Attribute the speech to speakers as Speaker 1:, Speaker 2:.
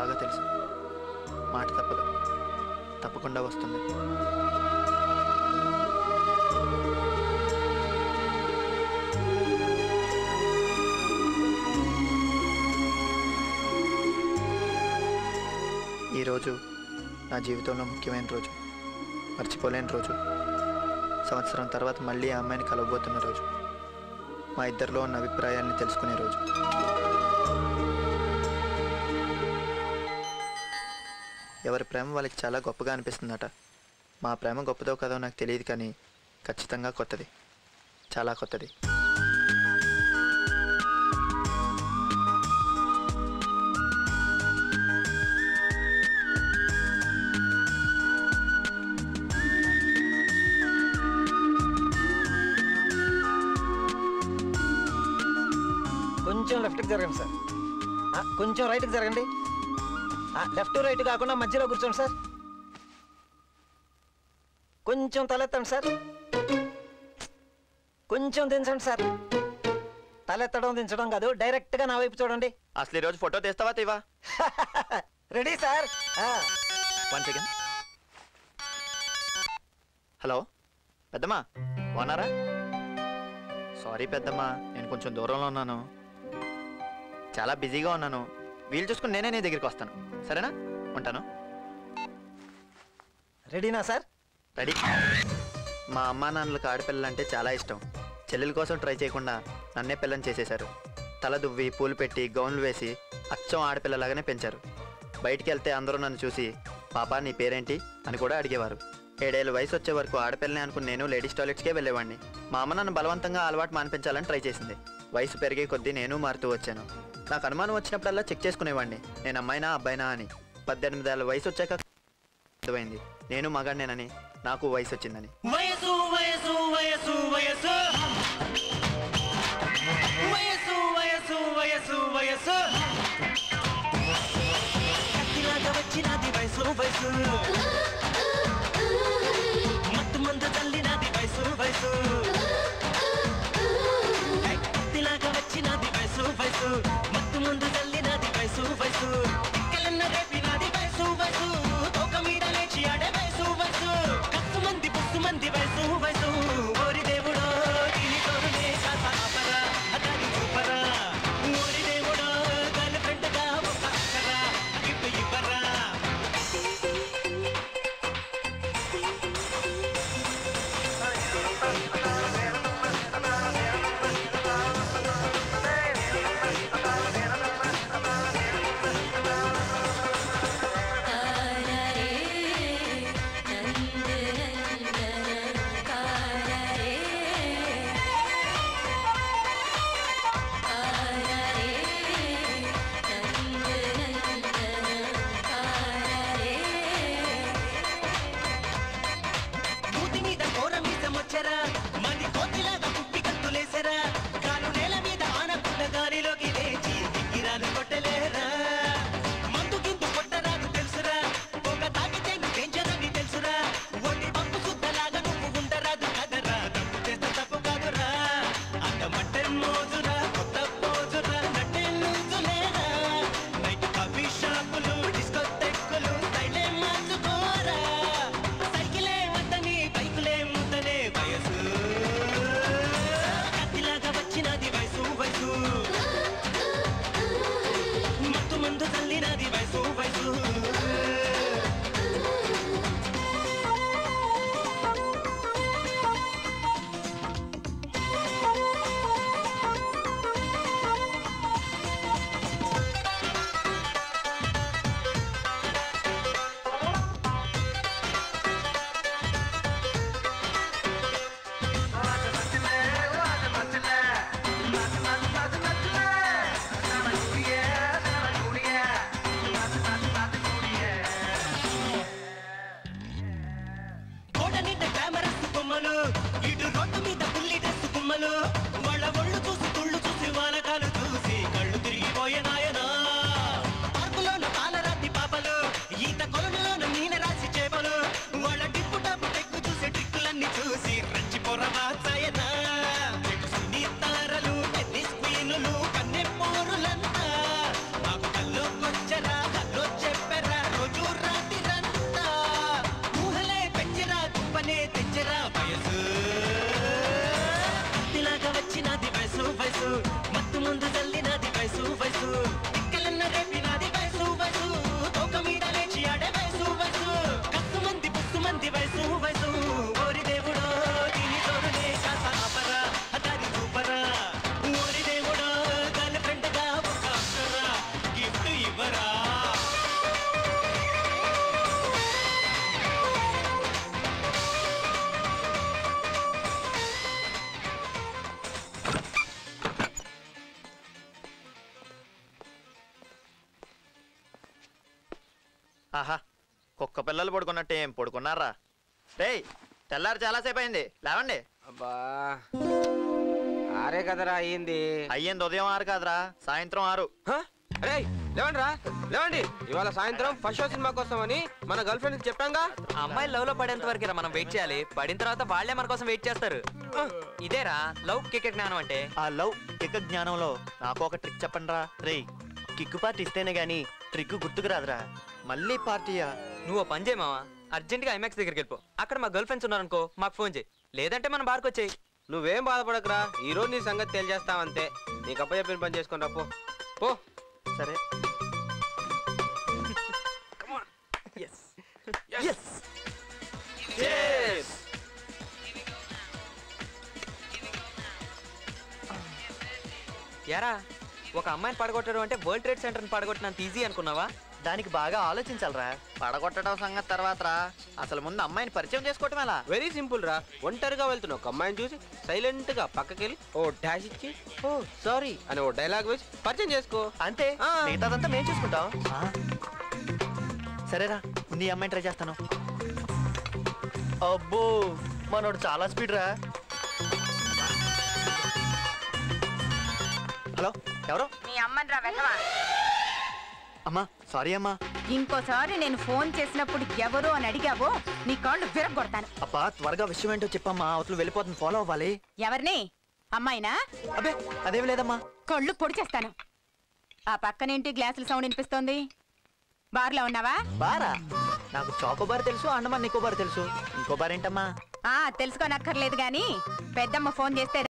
Speaker 1: బాగా తెలుసు. మాట తప్పదు. తప్పకుండా వస్తుంది. ఈరోజు నా జీవితంలో ముఖ్యమైన రోజు. మర్చిపోలేని రోజు. సంవత్సరం తర్వాత మళ్ళీ ఆ అమ్మాయిని కలవబోతున్న రోజు. మా ఇద్దరిలో ఉన్న అభిప్రాయాల్ని తెలుసుకునే రోజు. ఎవరి ప్రేమ వాళ్ళకి చాలా గొప్పగా అనిపిస్తుందట. మా ప్రేమ గొప్పదో కదో నాకు తెలియదు కానీ ఖచ్చితంగా కొత్తది. చాలా కొత్తది.
Speaker 2: కొంచెం లెఫ్ట్కి జరగండి సార్. కొంచెం రైట్కి జరగండి. లెఫ్ట్ రైట్ కాకుండా మధ్యలో కూర్చోండి సార్. కొంచెం తలెత్తండి సార్. కొంచెం దించండి సార్. తలెత్తడం దించడం కాదు డైరెక్ట్గా నా వైపు చూడండి.
Speaker 1: అసలు ఈరోజు ఫోటో తీస్తావా తీవా?
Speaker 2: Ready sir. ఆ,
Speaker 1: వన్ సెకండ్ హలో పెద్దమ్మా బాగున్నారా? సారీ పెద్దమ్మా నేను కొంచెం దూరంలో ఉన్నాను. చాలా బిజీగా ఉన్నాను. వీలు చూసుకుని నేనే నీ దగ్గరికి వస్తాను. సరేనా? ఉంటాను.
Speaker 2: రెడీనా సార్?
Speaker 1: రెడీ. మా అమ్మా నాన్నలకు ఆడపిల్లలంటే చాలా ఇష్టం. చెల్లెల కోసం ట్రై చేయకుండా నన్నే పిల్లని చేసేశారు. తల దువ్వి పూలు పెట్టి గౌన్లు వేసి అచ్చం ఆడపిల్లలాగానే పెంచారు. బయటికి వెళ్తే అందరూ నన్ను చూసి పాపా నీ పేరేంటి? అని కూడా అడిగేవారు. ఏడేళ్ళ వయసు వచ్చే వరకు ఆడపిల్లని అనుకుని నేను లేడీస్ టాయిలెట్స్కే వెళ్ళేవాడిని. మా అమ్మ నన్ను బలవంతంగా అలవాటు మానిపించాలని ట్రై చేసింది. వయసు పెరిగే కొద్దీ నేను మారుతూ వచ్చాను. నాకు అనుమానం వచ్చినప్పుడల్లా చెక్ చేసుకునేవాడిని. నేను అమ్మాయినా అబ్బాయినా అని. పద్దెనిమిదేళ్ళ వయసు వచ్చాక అర్థమైంది. నేను మగాడినేనని. నాకు వయసు వచ్చిందని.
Speaker 3: వయసు వయసు వయసు వయసు. వయసు వయసు వయసు వయసు. కత్తిలాగా వచ్చినది వయసు వయసు. నువ్వులే తెచ్చరా వయసు. అత్తిలాగా వచ్చినది వయసు వయసు. మత్తు ముందు చల్లిన
Speaker 1: ఆహా కుక్క పిల్లలు పడుకున్నట్టు ఏం పడుకున్నారా? రేయ్ తెల్లారు చాలాసేపు అయింది లేవండి.
Speaker 4: అబ్బా ఆరే కదరా అయ్యింది.
Speaker 1: అయ్యింది ఉదయం ఆరు కాదురా సాయంత్రం ఆరు?
Speaker 4: రేయ్ లేవండి రా లేవండి. ఇవాళ సాయంత్రం ఫస్ట్ షో సినిమా కోసమని మన గర్ల్ ఫ్రెండ్ చెప్పాంగా?
Speaker 5: అమ్మాయి లవ్లో పడేంత వరకు మనం వెయిట్ చేయాలి. పడిన తర్వాత వాళ్ళే మన కోసం వెయిట్ చేస్తారు. ఇదేరా లవ్ కిక్ జ్ఞానం అంటే?
Speaker 1: ఆ లవ్ కిక్ జ్ఞానంలో నాకు ఒక ట్రిక్ చెప్పండి రా రేయ్ కిక్కు పార్టీ ఇస్తేనే గాని ట్రిక్ గుర్తుకు రాదురా. మళ్ళీ పార్టీయా?
Speaker 5: నువ్వు పని చేయి మావా. అర్జెంట్గా ఐమాక్స్ దగ్గరికి వెళ్ళిపో. అక్కడ మా గర్ల్ ఫ్రెండ్స్ ఉన్నారనుకో మాకు ఫోన్ చేయి. లేదంటే మన బార్కి వచ్చేయి.
Speaker 4: నువ్వేం బాధపడకురా. ఈ రోజు నీ సంగతి తేల్చేస్తావంతే నీకు అప్ప చెప్పిన పని చేసుకుని రా పో. పో.
Speaker 1: సరే.
Speaker 5: యారా ఒక అమ్మాయిని పడగొట్టడం అంటే వరల్డ్ ట్రేడ్ సెంటర్ని పడగొట్టినంత ఈజీ అనుకున్నావా?
Speaker 1: దానికి బాగా ఆలోచించాలరా. పడగొట్టడం సంగతి తర్వాత రా అసలు ముందు అమ్మాయిని పరిచయం చేసుకోవటం ఎలా?
Speaker 4: వెరీ సింపుల్ రా. ఒంటరిగా వెళ్తున్న ఒక అమ్మాయిని చూసి సైలెంట్గా పక్కకెళ్ళి ఓ డాష్ ఇచ్చి ఓ సారీ అని ఓ డైలాగ్ వేసి పరిచయం చేసుకో.
Speaker 1: అంతే?
Speaker 4: ఆ.
Speaker 1: మిగతాదంతా మేము చూసుకుంటాం. సరేరా ముందు ఈ అమ్మాయిని ట్రై చేస్తాను. అబ్బో మనోడు చాలా స్పీడ్ రా హలో ఎవరు?
Speaker 6: నీ అమ్మని రా వెధవా
Speaker 1: అమ్మా సారీ అమ్మా.
Speaker 6: ఇంకోసారి నేను ఫోన్ చేసినప్పుడు ఎవరు అని అడిగావో నీ కాళ్ళు విరగొడతాను
Speaker 1: అబ్బా త్వరగా విషయం ఏంటో చెప్పమ్మా. అవతలు వెళ్ళిపోతుంది. ఫాలో అవ్వాలి.
Speaker 6: ఎవరిని? అమ్మాయినా?
Speaker 1: అబ్బే అదేం లేదమ్మా.
Speaker 6: కళ్ళు పొడి చేస్తాను. ఆ పక్కనేంటి గ్లాసుల సౌండ్ వినిపిస్తోంది? బార్లో ఉన్నావా?
Speaker 1: బారా? నాకు చాకోబార్ తెలుసు అండమాన్ నికోబార్ తెలుసు. ఇంకో బార్ ఏంటమ్మా?
Speaker 6: ఆ తెలుసుకోనక్కర్లేదు గాని పెద్దమ్మ ఫోన్ చేస్తే